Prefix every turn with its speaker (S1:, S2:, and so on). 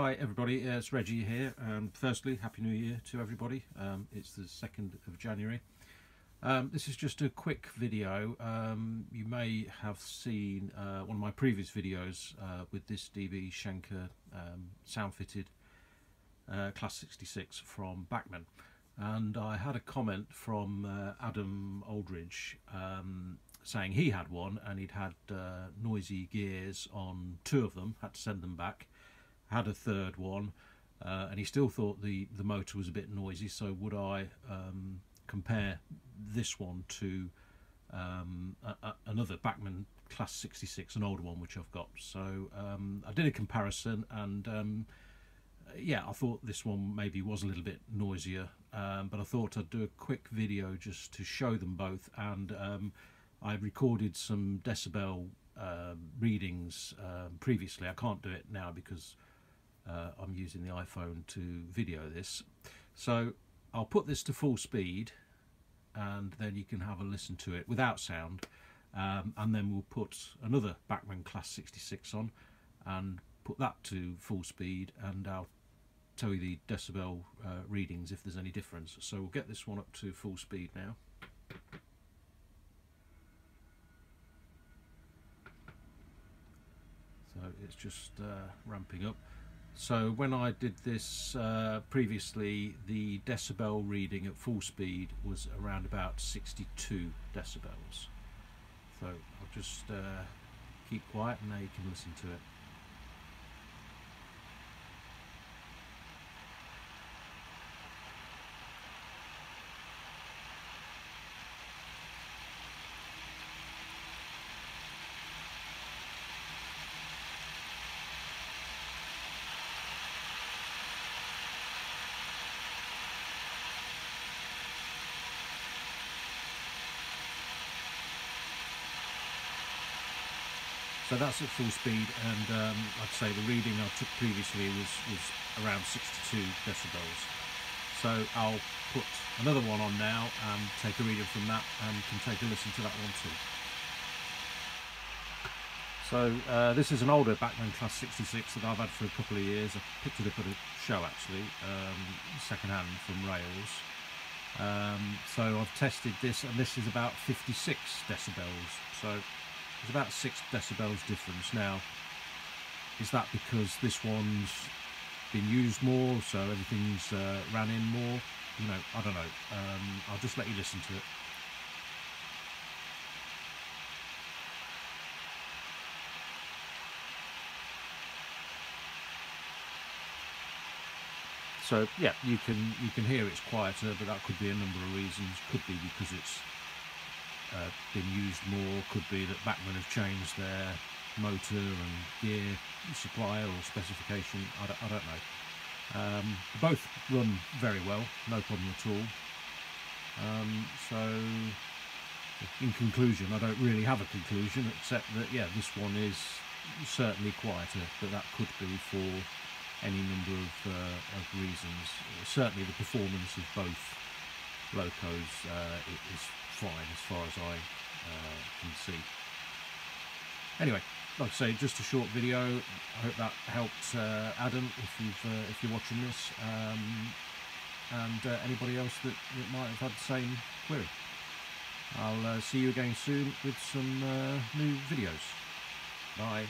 S1: Hi everybody, uh, it's Reggie here. Um, firstly, Happy New Year to everybody. Um, it's the 2nd of January. Um, this is just a quick video. Um, you may have seen uh, one of my previous videos uh, with this DB Schenker um, sound fitted uh, Class 66 from Bachmann and I had a comment from uh, Adam Aldridge um, saying he had one and he'd had uh, noisy gears on two of them, had to send them back had a third one, uh, and he still thought the the motor was a bit noisy. So would I um, compare this one to um, a, a, another Bachmann Class 66, an older one which I've got? So um, I did a comparison, and um, yeah, I thought this one maybe was a little bit noisier, um, but I thought I'd do a quick video just to show them both, and um, I recorded some decibel uh, readings previously. I can't do it now because uh, I'm using the iPhone to video this. So I'll put this to full speed and then you can have a listen to it without sound. Um, and then we'll put another Bachmann Class 66 on and put that to full speed and I'll tell you the decibel uh, readings if there's any difference. So we'll get this one up to full speed now. So it's just uh, ramping up so when I did this uh, previously, the decibel reading at full speed was around about 62 decibels. So I'll just uh, keep quiet and now you can listen to it. So that's at full speed and um, like I say the reading I took previously was, was around 62 decibels. So I'll put another one on now and take a reading from that and can take a listen to that one too. So uh, this is an older Bachmann Class 66 that I've had for a couple of years. I picked it up at a show actually, um, second hand from Rails. Um, so I've tested this and this is about 56 decibels. So there's about six decibels difference now. Is that because this one's been used more, so everything's uh, ran in more? You know, I don't know. Um, I'll just let you listen to it. So yeah, you can you can hear it's quieter, but that could be a number of reasons. Could be because it's uh, been used more. Could be that Bachmann have changed their motor and gear supplier or specification. I don't, I don't know. Um, both run very well, no problem at all. Um, so, in conclusion, I don't really have a conclusion except that yeah, this one is certainly quieter, but that could be for any number of, uh, of reasons. Certainly, the performance of both locos uh, is fine as far as I uh, can see. Anyway, like I say, just a short video. I hope that helped uh, Adam if you've uh, if you're watching this, um, and uh, anybody else that, that, might have had the same query. I'll uh, see you again soon with some uh, new videos. Bye.